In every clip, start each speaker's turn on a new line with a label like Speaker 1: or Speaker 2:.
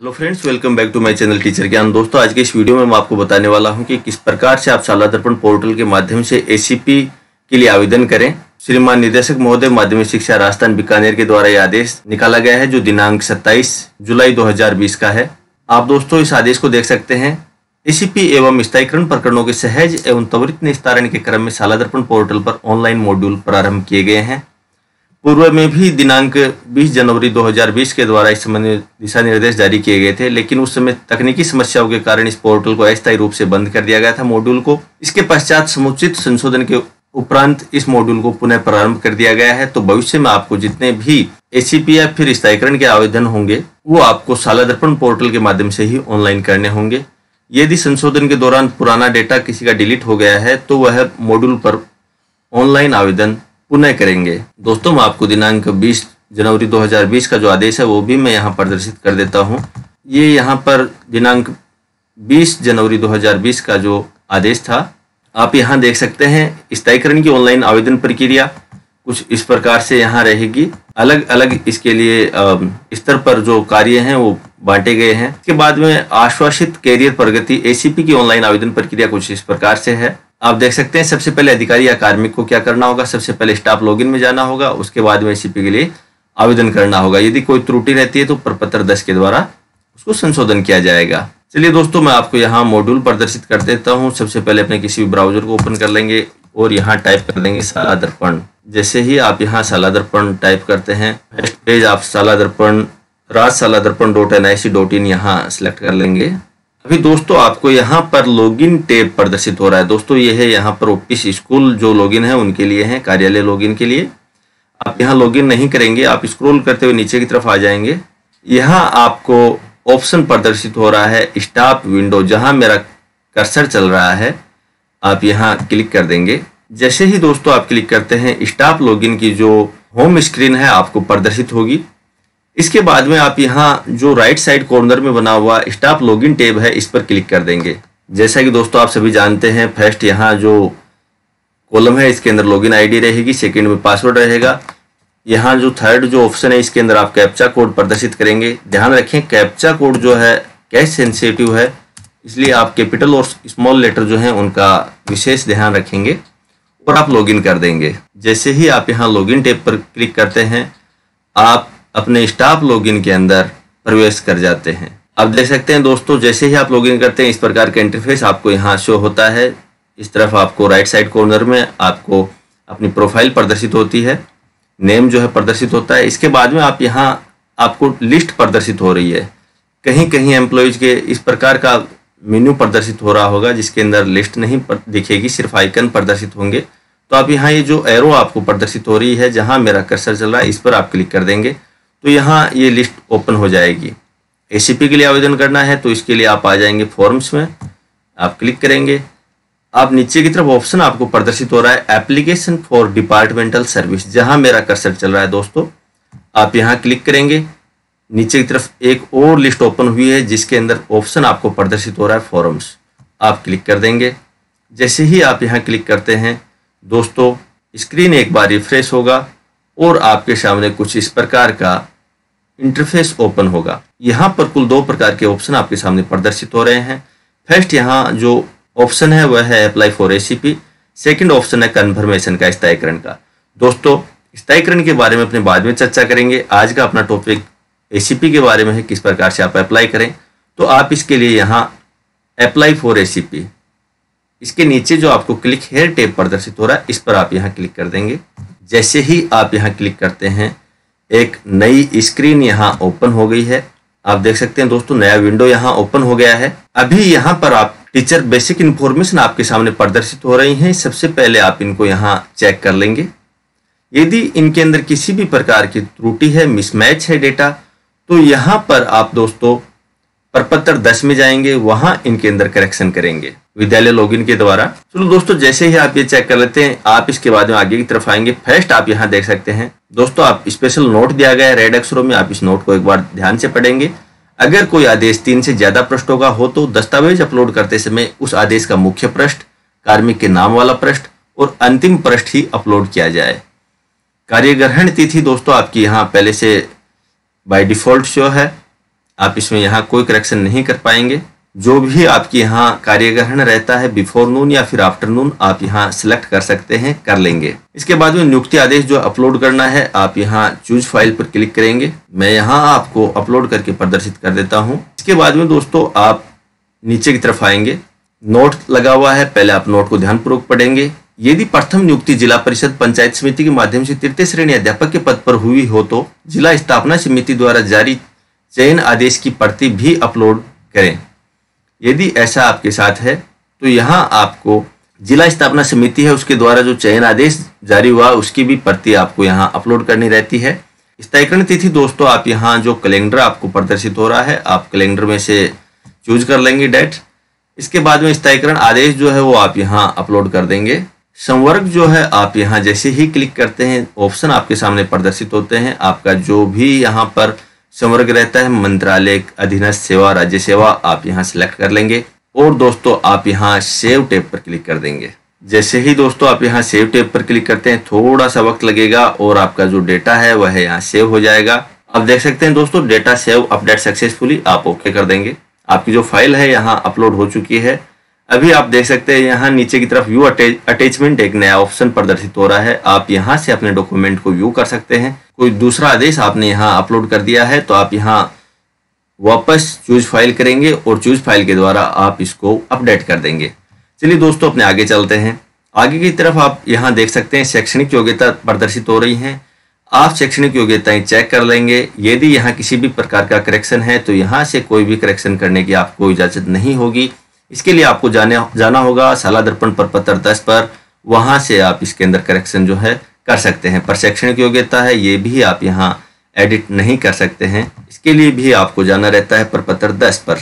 Speaker 1: Hello friends welcome back to my channel teacher Gyan दोस्तों, आज के इस वीडियो में मैं आपको बताने वाला हूँ कि किस प्रकार से आप शाला दर्पण पोर्टल के माध्यम से एसीपी के लिए आवेदन करें। श्रीमान निदेशक महोदय, माध्यमिक शिक्षा राजस्थान बीकानेर के द्वारा यह आदेश निकाला गया है, जो दिनांक 27 जुलाई 2020 का है। आप दोस्तों, इस आदेश को देख सकते हैं। एसीपी एवं स्थायीकरण प्रकरणों के सहज एवं त्वरित निस्तारण के क्रम में शाला दर्पण पोर्टल पर ऑनलाइन मॉड्यूल प्रारंभ किए गए हैं। पूर्व में भी दिनांक 20 जनवरी 2020 के द्वारा इस संबंध में दिशा निर्देश जारी किए गए थे, लेकिन उस समय तकनीकी समस्याओं के कारण इस पोर्टल को अस्थायी रूप से बंद कर दिया गया था मॉड्यूल को। इसके पश्चात समुचित संशोधन के उपरांत इस मॉड्यूल को पुनः प्रारंभ कर दिया गया है। तो भविष्य में आपको जितने भी एसीपी या फिर स्थायीकरण के आवेदन होंगे, वो आपको साला दर्पण पोर्टल के माध्यम से ही ऑनलाइन करने होंगे। यदि संशोधन के दौरान पुराना डेटा किसी का डिलीट हो गया है तो वह मॉड्यूल पर ऑनलाइन आवेदन पुनः करेंगे। दोस्तों, मैं आपको दिनांक 20 जनवरी 2020 का जो आदेश है, वो भी मैं यहाँ प्रदर्शित कर देता हूँ। ये यहाँ पर दिनांक 20 जनवरी 2020 का जो आदेश था, आप यहाँ देख सकते हैं। स्थायीकरण की ऑनलाइन आवेदन प्रक्रिया कुछ इस प्रकार से यहाँ रहेगी। अलग अलग इसके लिए स्तर पर जो कार्य हैं, वो बांटे गए हैं। इसके बाद में आश्वासित कैरियर प्रगति एसीपी की ऑनलाइन आवेदन प्रक्रिया कुछ इस प्रकार से है। आप देख सकते हैं, सबसे पहले अधिकारी या कार्मिक को क्या करना होगा? सबसे पहले स्टाफ लॉगिन में जाना होगा, उसके बाद में एसीपी के लिए आवेदन करना होगा। यदि कोई त्रुटि रहती है तो प्रपत्र दस के द्वारा उसको संशोधन किया जाएगा। चलिए दोस्तों, मैं आपको यहाँ मॉड्यूल प्रदर्शित कर देता हूँ। सबसे पहले अपने किसी भी ब्राउज़र को ओपन कर लेंगे और यहाँ टाइप कर देंगे साला दर्पण जैसे ही आप यहाँ साला दर्पण टाइप करते हैं फ़र्स्ट पेज आप साला Darpan Raj Shala Darpan dot N I C dot in यहाँ सेलेक्ट कर लेंगे। अभी दोस्तों, आपको यहाँ पर लॉगिन टेब प्रदर्शित हो रहा है। दोस्तों, ये है यहाँ पर ऑफ़िस स्कूल जो लॉगिन है, उनके लिए है, कार्यालय लॉगिन के लिए। आप यहाँ लॉगिन नहीं करेंगे, आप स्क्रॉल करते हुए नीचे की तरफ़ आ जाएँगे। यहाँ आपको ऑप्शन प्रदर्शित हो रहा है स्टाफ विंडो जहाँ मेरा कर्सर चल रहा है। आप यहाँ क्लिक कर देंगे। जैसे ही दोस्तों आप क्लिक करते हैं स्टाफ लॉगिन की जो होम स्क्रीन है, आपको प्रदर्शित होगी। इसके बाद में आप यहाँ जो राइट साइड कॉर्नर में बना हुआ स्टाफ लॉगिन टेब है, इस पर क्लिक कर देंगे। जैसा कि दोस्तों आप सभी जानते हैं फ़र्स्ट यहाँ जो कॉलम है, इसके अंदर लॉगिन आईडी रहेगी सेकंड में पासवर्ड रहेगा। यहाँ जो थर्ड जो ऑप्शन है, इसके अंदर आप कैप्चा कोड प्रदर्शित करेंगे। ध्यान रखें कैप्चा कोड जो है कैश सेंसिटिव है, इसलिए आप कैपिटल और स्मॉल लेटर जो है, उनका विशेष ध्यान रखेंगे और आप लॉगिन कर देंगे। जैसे ही आप यहाँ लॉगिन टेब पर क्लिक करते हैं, आप अपने स्टाफ लॉगिन के अंदर प्रवेश कर जाते हैं। अब देख सकते हैं दोस्तों, जैसे ही आप लॉगिन करते हैं, इस प्रकार का इंटरफेस आपको यहाँ शो होता है। इस तरफ़ आपको राइट साइड कॉर्नर में आपको अपनी प्रोफ़ाइल प्रदर्शित होती है। नेम जो है प्रदर्शित होता है। इसके बाद में आप यहाँ आपको लिस्ट प्रदर्शित हो रही है। कहीं कहीं एम्प्लॉयज़ के इस प्रकार का मेन्यू प्रदर्शित हो रहा होगा, जिसके अंदर लिस्ट नहीं दिखेगी, सिर्फ़ आइकन प्रदर्शित होंगे। तो आप यहाँ ये यह जो एरो आपको प्रदर्शित हो रही है, जहाँ मेरा कर्सर चल रहा है, इस पर आप क्लिक कर देंगे। तो यहाँ ये लिस्ट ओपन हो जाएगी। एसीपी के लिए आवेदन करना है तो इसके लिए आप आ जाएँगे फॉर्म्स में, आप क्लिक करेंगे। आप नीचे की तरफ़ ऑप्शन आपको प्रदर्शित हो रहा है एप्लीकेशन फॉर डिपार्टमेंटल सर्विस जहाँ मेरा कर्सर चल रहा है दोस्तों। आप यहाँ क्लिक करेंगे। नीचे की तरफ़ एक और लिस्ट ओपन हुई है, जिसके अंदर ऑप्शन आपको प्रदर्शित हो रहा है फॉर्म्स आप क्लिक कर देंगे। जैसे ही आप यहाँ क्लिक करते हैं, दोस्तों स्क्रीन एक बार रिफ्रेश होगा। और आपके सामने कुछ इस प्रकार का इंटरफेस ओपन होगा। यहाँ पर कुल दो प्रकार के ऑप्शन आपके सामने प्रदर्शित हो रहे हैं। फ़र्स्ट यहाँ जो ऑप्शन है, वह है apply for recipe second option है कन्फर्मेशन का स्थायीकरण का। दोस्तों, स्थायीकरण के बारे में अपने बाद में चर्चा करेंगे। आज का अपना टॉपिक एसीपी के बारे में है, किस प्रकार से आप अप्लाई करें। तो आप इसके लिए यहाँ अप्लाई फॉर एसीपी इसके नीचे जो आपको क्लिक हेयर टेप प्रदर्शित हो रहा है, इस पर आप यहाँ क्लिक कर देंगे। जैसे ही आप यहाँ क्लिक करते हैं, एक नई स्क्रीन यहाँ ओपन हो गई है। आप देख सकते हैं दोस्तों, नया विंडो यहाँ ओपन हो गया है। अभी यहाँ पर आप टीचर बेसिक इन्फॉर्मेशन आपके सामने प्रदर्शित हो रही हैं। सबसे पहले आप इनको यहाँ चेक कर लेंगे। यदि इनके अंदर किसी भी प्रकार की त्रुटि है, मिसमैच है डेटा तो यहाँ पर आप दोस्तों प्रपत्र दस में जाएँगे। वहाँ इनके अंदर करेक्शन करेंगे। विद्यालय लॉगिन के द्वारा। चलो दोस्तों, जैसे ही आप ये चेक कर लेते हैं, आप इसके बाद में आगे की तरफ़ आएँगे। फ़र्स्ट आप यहाँ देख सकते हैं। दोस्तों, आप स्पेशल नोट दिया गया है रेड अक्षरों में आप इस नोट को एक बार ध्यान से पढ़ेंगे। अगर कोई आदेश तीन से ज़्यादा पृष्ठों का हो तो दस्तावेज़ अपलोड करते समय उस आदेश का मुख्य पृष्ठ कार्मिक के नाम वाला पृष्ठ और अंतिम पृष्ठ ही अपलोड किया जाए। कार्यग्रहण तिथि दोस्तों, आपकी यहाँ पहले से बाय डिफ़ॉल्ट शो है। आप इसमें यहाँ कोई करेक्शन नहीं कर पाएँगे। जो भी आपकी यहाँ कार्यग्रहण रहता है बिफोर नून या फिर आफ्टरनून आप यहाँ सिलेक्ट कर सकते हैं, कर लेंगे। इसके बाद में नियुक्ति आदेश जो अपलोड करना है, आप यहाँ चूज़ फ़ाइल पर क्लिक करेंगे। मैं यहाँ आपको अपलोड करके प्रदर्शित कर देता हूँ। इसके बाद में दोस्तों, आप नीचे की तरफ़ आएँगे। नोट लगा हुआ है, पहले आप नोट को ध्यानपूर्वक पढ़ेंगे। यदि प्रथम नियुक्ति जिला परिषद पंचायत समिति के माध्यम से तृतीय श्रेणी अध्यापक के पद पर हुई हो तो जिला स्थापना समिति द्वारा जारी चयन आदेश की प्रति भी अपलोड करें। यदि ऐसा आपके साथ है तो यहाँ आपको जिला स्थापना समिति है, उसके द्वारा जो चयन आदेश जारी हुआ, उसकी भी प्रति आपको यहाँ अपलोड करनी रहती है। स्थायीकरण तिथि दोस्तों, आप यहाँ जो कैलेंडर आपको प्रदर्शित हो रहा है, आप कैलेंडर में से चूज़ कर लेंगे डेट। इसके बाद में स्थायीकरण आदेश जो है, वो आप यहाँ अपलोड कर देंगे। संवर्ग जो है, आप यहाँ जैसे ही क्लिक करते हैं, ऑप्शन आपके सामने प्रदर्शित होते हैं। आपका जो भी यहाँ पर संवर्ग रहता है, मंत्रालय, अधीनस्थ सेवा, राज्य सेवा, आप यहाँ सिलेक्ट कर लेंगे। और दोस्तों, आप यहाँ सेव टेप पर क्लिक कर देंगे। जैसे ही दोस्तों, आप यहाँ सेव टेप पर क्लिक करते हैं, थोड़ा सा वक्त लगेगा और आपका जो डेटा है, वह यहाँ सेव हो जाएगा। आप देख सकते हैं दोस्तों डेटा सेव अपडेट सक्सेसफुली आप ओके कर देंगे। आपकी जो फ़ाइल है, यहाँ अपलोड हो चुकी है। अभी आप देख सकते हैं यहाँ नीचे की तरफ़ व्यू अटैचमेंट एक नया ऑप्शन प्रदर्शित हो रहा है। आप यहाँ से अपने डॉक्यूमेंट को व्यू कर सकते हैं। कोई दूसरा आदेश आपने यहाँ अपलोड कर दिया है तो आप यहाँ वापस चूज़ फ़ाइल करेंगे और चूज़ फ़ाइल के द्वारा आप इसको अपडेट कर देंगे। चलिए दोस्तों, अपने आगे चलते हैं। आगे की तरफ़ आप यहाँ देख सकते हैं शैक्षणिक योग्यता प्रदर्शित हो रही है। आप शैक्षणिक योग्यताएँ चेक कर लेंगे। यदि यहाँ किसी भी प्रकार का करेक्शन है तो यहाँ से कोई भी करेक्शन करने की आपको इजाज़त नहीं होगी। इसके लिए आपको जाने, जाना होगा साला दर्पण पर पत्र दस पर। वहाँ से आप इसके अंदर करेक्शन जो है कर सकते हैं। पर योग्यता है, ये भी आप यहाँ एडिट नहीं कर सकते हैं। इसके लिए भी आपको जाना रहता है पर पत्र दस पर।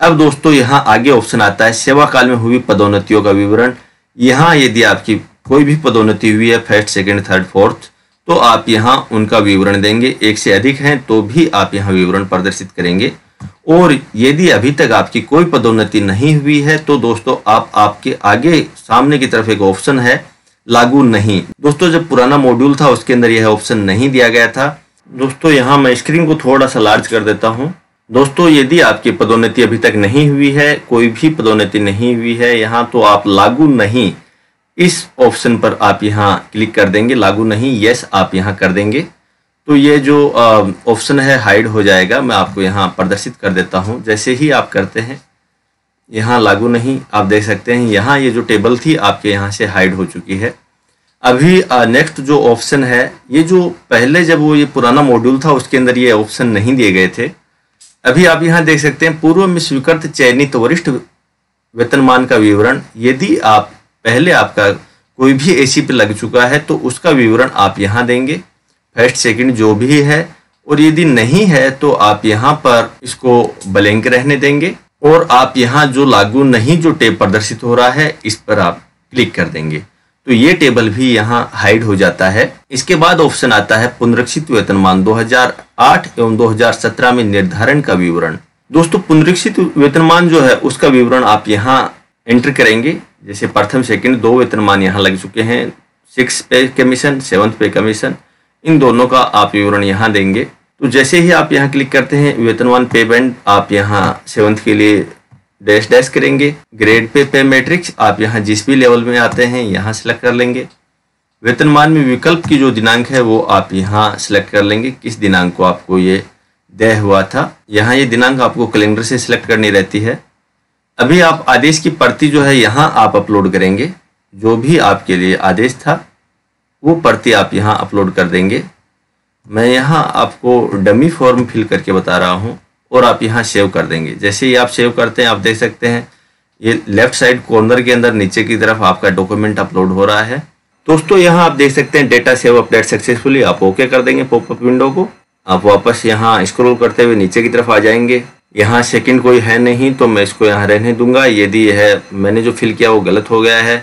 Speaker 1: अब दोस्तों, यहाँ आगे ऑप्शन आता है, सेवा काल में हुई पदोन्नतियों का विवरण। यहाँ यदि आपकी कोई भी पदोन्नति हुई है फ़र्स्ट सेकेंड थर्ड फोर्थ तो आप यहाँ उनका विवरण देंगे। एक से अधिक हैं तो भी आप यहाँ विवरण प्रदर्शित करेंगे। और यदि अभी तक आपकी कोई पदोन्नति नहीं हुई है तो दोस्तों, आप आपके आगे सामने की तरफ़ एक ऑप्शन है, लागू नहीं। दोस्तों, जब पुराना मॉड्यूल था, उसके अंदर यह ऑप्शन नहीं दिया गया था। दोस्तों, यहाँ मैं स्क्रीन को थोड़ा सा लार्ज कर देता हूँ। दोस्तों, यदि आपकी पदोन्नति अभी तक नहीं हुई है, कोई भी पदोन्नति नहीं हुई है, यहाँ तो आप लागू नहीं। इस ऑप्शन पर आप यहाँ क्लिक कर देंगे, लागू नहीं यस आप यहाँ कर देंगे। तो ये जो ऑप्शन है हाइड हो जाएगा। मैं आपको यहाँ प्रदर्शित कर देता हूँ। जैसे ही आप करते हैं, यहाँ लागू नहीं, आप देख सकते हैं, यहाँ ये जो टेबल थी, आपके यहाँ से हाइड हो चुकी है। अभी नेक्स्ट जो ऑप्शन है, ये जो पहले जब वो ये पुराना मॉड्यूल था, उसके अंदर ये ऑप्शन नहीं दिए गए थे। अभी आप यहाँ देख सकते हैं, पूर्व में स्वीकृत चयनित वरिष्ठ वेतनमान का विवरण, यदि आप, पहले आपका कोई भी ए पे लग चुका है तो उसका विवरण आप यहाँ देंगे। फ़र्स्ट, सेकंड जो भी है, और यदि नहीं है तो आप यहाँ पर इसको ब्लैंक रहने देंगे, और आप यहाँ जो लागू नहीं, जो टेब प्रदर्शित हो रहा है, इस पर आप क्लिक कर देंगे। तो ये टेबल भी यहाँ हाइड हो जाता है। इसके बाद ऑप्शन आता है पुनरीक्षित वेतनमान 2008 एवं 2017 में निर्धारण का विवरण। दोस्तों, पुनरीक्षित वेतनमान जो है, उसका विवरण आप यहाँ एंटर करेंगे। जैसे प्रथम, सेकंड, दो वेतनमान यहाँ लग चुके हैं। Six pay commission, seventh pay commission इन दोनों का आप विवरण यहाँ देंगे। तो जैसे ही आप यहाँ क्लिक करते हैं वेतनमान पे बैंड, आप यहाँ सेवंथ के लिए डैश डैश करेंगे। ग्रेड पे पे मैट्रिक्स, आप यहाँ जिस भी लेवल में आते हैं, यहाँ सेलेक्ट कर लेंगे। वेतनमान में विकल्प की जो दिनांक है, वो आप यहाँ सेलेक्ट कर लेंगे। किस दिनांक को आपको ये दय हुआ था? यहाँ ये दिनांक आपको कैलेंडर से सिलेक्ट करनी रहती है। अभी आप आदेश की प्रति जो है, यहाँ आप अपलोड करेंगे। जो भी आपके लिए आदेश था वो प्रति आप यहाँ अपलोड कर देंगे। मैं यहाँ आपको डमी फॉर्म फिल करके बता रहा हूँ और आप यहाँ सेव कर देंगे। जैसे ही आप सेव करते हैं, आप देख सकते हैं, ये लेफ़्ट साइड कॉर्नर के अंदर नीचे की तरफ़ आपका डॉक्यूमेंट अपलोड हो रहा है। दोस्तों, यहाँ आप देख सकते हैं डेटा सेव अपडेट सक्सेसफुली आप ओके कर देंगे पॉपअप विंडो को। आप वापस यहाँ स्क्रॉल करते हुए नीचे की तरफ़ आ जाएँगे। यहाँ सेकंड कोई है नहीं तो मैं इसको यहाँ रहने दूँगा। यदि यह मैंने जो फिल किया वो गलत हो गया है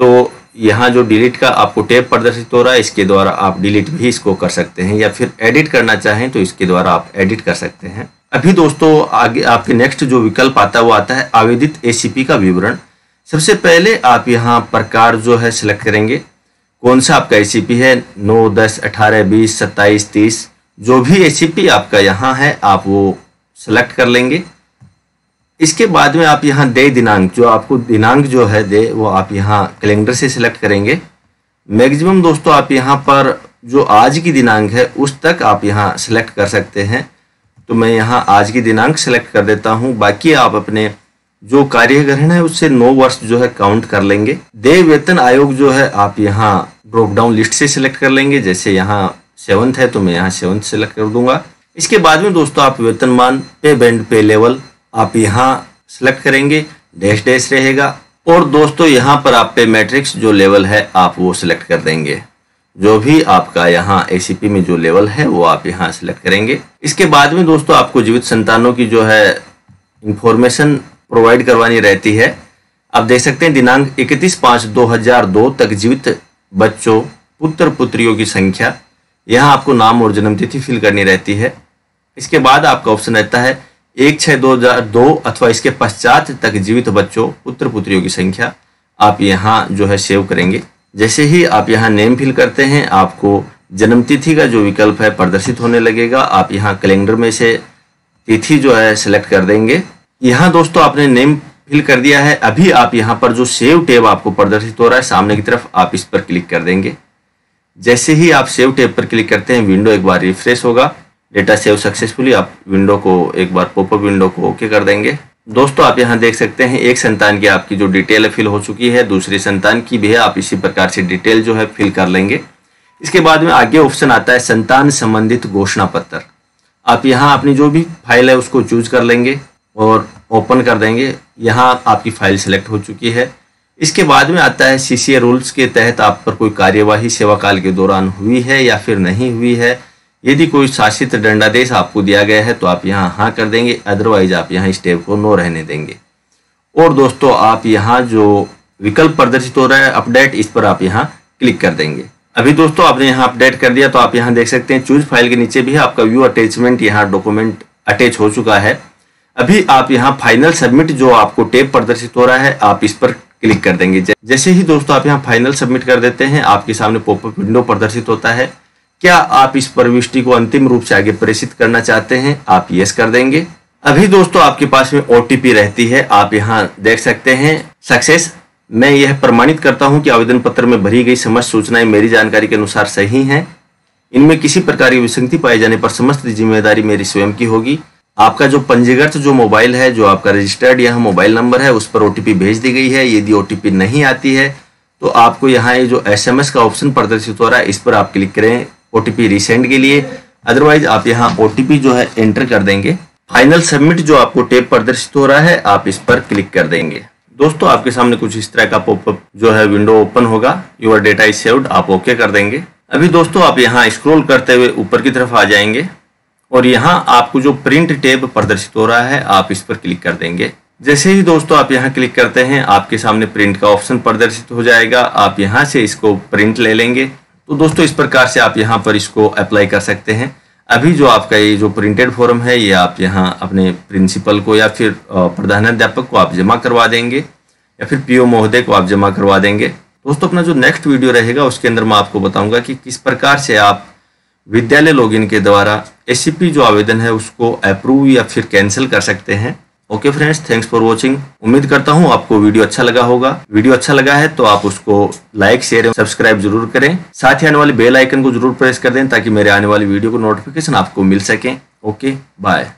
Speaker 1: तो यहाँ जो डिलीट का आपको टेप प्रदर्शित हो रहा है, इसके द्वारा आप डिलीट भी इसको कर सकते हैं या फिर एडिट करना चाहें तो इसके द्वारा आप एडिट कर सकते हैं। अभी दोस्तों, आगे आपके नेक्स्ट जो विकल्प आता है, वो आता है आवेदित एसीपी का विवरण। सबसे पहले आप यहाँ प्रकार जो है सिलेक्ट करेंगे। कौन सा आपका एसीपी है? नौ, दस, अठारह, बीस, सत्ताईस, तीस, जो भी एसीपी आपका यहाँ है, आप वो सेलेक्ट कर लेंगे। इसके बाद में आप यहाँ दे दिनांक, जो आपको दिनांक जो है दे, वो आप यहाँ कैलेंडर से सिलेक्ट करेंगे। मैक्सिमम दोस्तों आप यहाँ पर जो आज की दिनांक है, उस तक आप यहाँ सेलेक्ट कर सकते हैं। तो मैं यहाँ आज की दिनांक सेलेक्ट कर देता हूँ। बाकी आप अपने जो कार्य ग्रहण है, उससे नौ वर्ष जो है काउंट कर लेंगे। देय वेतन आयोग जो है, आप यहाँ ड्रॉप डाउन लिस्ट से सिलेक्ट कर लेंगे। जैसे यहाँ सेवंथ है तो मैं यहाँ सेवंथ सेलेक्ट कर दूँगा। इसके बाद में दोस्तों आप वेतनमान पे बैंड पे लेवल आप यहाँ सेलेक्ट करेंगे डैश डैश रहेगा। और दोस्तों, यहाँ पर आप पे मैट्रिक्स जो लेवल है, आप वो सिलेक्ट कर देंगे। जो भी आपका यहाँ एसीपी में जो लेवल है, वो आप यहाँ सेलेक्ट करेंगे। इसके बाद में दोस्तों, आपको जीवित संतानों की जो है इंफॉर्मेशन प्रोवाइड करवानी रहती है। आप देख सकते हैं, दिनांक इकतीस पाँच दो हज़ार दो तक जीवित बच्चों, पुत्र पुत्रियों की संख्या। यहाँ आपको नाम और जन्म तिथि फिल करनी रहती है। इसके बाद आपका ऑप्शन रहता है एक छः दो हज़ार दो अथवा इसके पश्चात तक जीवित बच्चों, पुत्र पुत्रियों की संख्या आप यहाँ जो है सेव करेंगे। जैसे ही आप यहाँ नेम फिल करते हैं, आपको जन्म तिथि का जो विकल्प है प्रदर्शित होने लगेगा। आप यहाँ कैलेंडर में से तिथि जो है सिलेक्ट कर देंगे। यहाँ दोस्तों आपने नेम फिल कर दिया है। अभी आप यहाँ पर जो सेव टेब आपको प्रदर्शित हो रहा है, सामने की तरफ़ आप इस पर क्लिक कर देंगे। जैसे ही आप सेव टेब पर क्लिक करते हैं विंडो एक बार रिफ्रेश होगा। डेटा सेव सक्सेसफुली, आप विंडो को, एक बार पॉपअप विंडो को ओके कर देंगे। दोस्तों, आप यहाँ देख सकते हैं, एक संतान की आपकी जो डिटेल फिल हो चुकी है, दूसरी संतान की भी है, आप इसी प्रकार से डिटेल जो है फिल कर लेंगे। इसके बाद में आगे ऑप्शन आता है, संतान संबंधित घोषणा पत्र। आप यहाँ अपनी जो भी फ़ाइल है, उसको चूज़ कर लेंगे और ओपन कर देंगे। यहाँ आपकी फ़ाइल सिलेक्ट हो चुकी है। इसके बाद में आता है सीसीए रूल्स के तहत आप पर कोई कार्यवाही सेवा काल के दौरान हुई है या फिर नहीं हुई है? यदि कोई शासित दंडादेश आपको दिया गया है तो आप यहाँ हाँ कर देंगे अदरवाइज़ आप यहाँ इस स्टेप को नो रहने देंगे। और दोस्तों, आप यहाँ जो विकल्प प्रदर्शित हो रहा है, अपडेट, इस पर आप यहाँ क्लिक कर देंगे। अभी दोस्तों, आपने यहाँ अपडेट कर दिया तो आप यहाँ देख सकते हैं, चूज़ फ़ाइल के नीचे भी आपका व्यू अटैचमेंट यहाँ डॉक्यूमेंट अटैच हो चुका है। अभी आप यहाँ फाइनल सबमिट जो आपको टेप प्रदर्शित हो रहा है, आप इस पर क्लिक कर देंगे। जैसे ही दोस्तों आप यहाँ फाइनल सबमिट कर देते हैं, आपके सामने पॉपअप विंडो प्रदर्शित होता है। क्या आप इस प्रविष्टि को अंतिम रूप से आगे प्रेषित करना चाहते हैं? आप यस कर देंगे। अभी दोस्तों आपके पास में ओटीपी रहती है। आप यहाँ देख सकते हैं। सक्सेस मैं यह प्रमाणित करता हूँ कि आवेदन पत्र में भरी गई समस्त सूचनाएँ मेरी जानकारी के अनुसार सही हैं। इनमें किसी प्रकार की विसंगति पाए जाने पर समस्त ज़िम्मेदारी मेरी स्वयं की होगी। आपका जो पंजीकृत जो मोबाइल है, जो आपका रजिस्टर्ड यह मोबाइल नंबर है, उस पर ओटीपी भेज दी गई है। यदि ओटीपी नहीं आती है तो आपको यहाँ ये जो एसएमएस का ऑप्शन प्रदर्शित हो रहा है, इस पर आप क्लिक करें। ओटीपी रिसेंड के लिए। अदरवाइज़ आप यहाँ ओटीपी जो है एंटर कर देंगे। फाइनल सबमिट जो आपको टेप प्रदर्शित हो रहा है, आप इस पर क्लिक कर देंगे। दोस्तों, आपके सामने कुछ इस तरह का पॉपअप जो है विंडो ओपन होगा। योर डेटा इज़ सेव्ड आप ओके कर देंगे। अभी दोस्तों, आप यहाँ स्क्रॉल करते हुए ऊपर की तरफ़ आ जाएँगे। और यहाँ आपको जो प्रिंट टेब प्रदर्शित हो रहा है, आप इस पर क्लिक कर देंगे। जैसे ही दोस्तों, आप यहाँ क्लिक करते हैं, आपके सामने प्रिंट का ऑप्शन प्रदर्शित हो जाएगा। आप यहाँ से इसको प्रिंट ले लेंगे। तो दोस्तों, इस प्रकार से आप यहाँ पर इसको अप्लाई कर सकते हैं। अभी जो आपका ये जो प्रिंटेड फॉर्म है, ये आप यहाँ अपने प्रिंसिपल को या फिर प्रधानाध्यापक को आप जमा करवा देंगे, या फिर पीओ महोदय को आप जमा करवा देंगे। दोस्तों, अपना जो नेक्स्ट वीडियो रहेगा, उसके अंदर मैं आपको बताऊँगा कि किस प्रकार से आप विद्यालय लॉगिन के द्वारा एस जो आवेदन है, उसको अप्रूव या फिर कैंसिल कर सकते हैं। Okay friends thanks for watching उम्मीद करता हूँ आपको वीडियो अच्छा लगा होगा। वीडियो अच्छा लगा है तो आप उसको लाइक शेयर सब्सक्राइब ज़रूर करें। साथ ही आने वाले बेल आइकन को ज़रूर प्रेस कर दें ताकि मेरे आने वाली वीडियो को नोटिफिकेशन आपको मिल सके। Okay bye